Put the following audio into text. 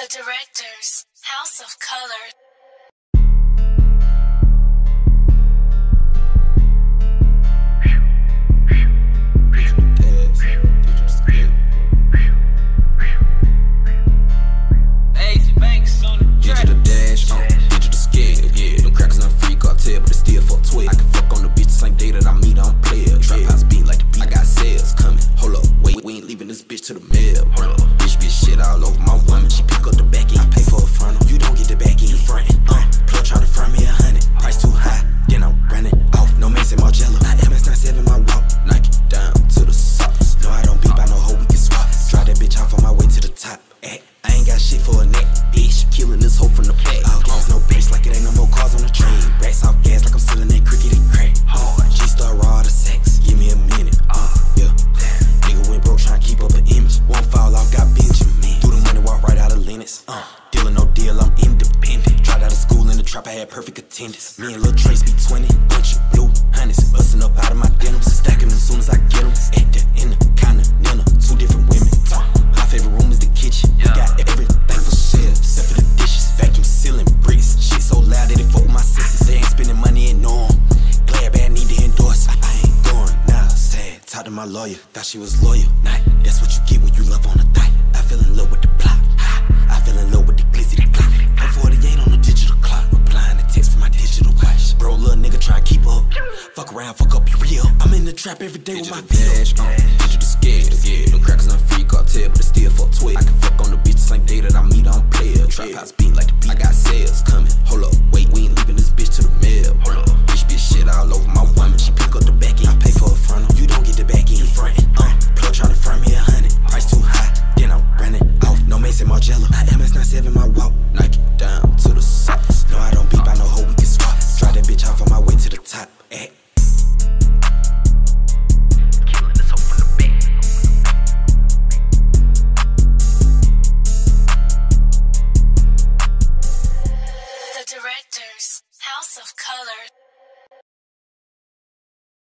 The Directorz, House of Color. This bitch to the mill. Run. Bitch, bitch, shit all over my woman. She pick up the back end. I pay for a frontal. You don't get the back end. You frontin'. Uh, plug try to front me a hundred. Price too high, then I'm running off. No Maison Margiela. I MS97 my walk. Nike down to the socks. No, I don't beat by no hoe, we can swap. Drive that bitch off on my way to the top. Eh, I had perfect attendance. Me and Lil Trace be 20, bunch of blue honeys. Busting up out of my denims. Stacking them soon as I get them. At the in the continental, two different women. My favorite room is the kitchen. We got everything for sale, except for the dishes. Vacuum sealing bricks. Shit so loud that it fuck my senses. They ain't spending money in norm. Glad bad need to endorse. I, I ain't going now. Sad. Talk to my lawyer. Thought she was loyal. Nah, that's what you get when you love on a thigh. I fell in love real. I'm in the trap every day with my on. Digital scale, yeah. Them crackers not free cartel, but still fuck 12. I can fuck on the bitch the same day that I meet on player. Trap house beat like the beat. I got sales coming. Hold up, wait, we ain't leaving this bitch to the mail. Run. Bitch, bitch, shit directorz, House of Color.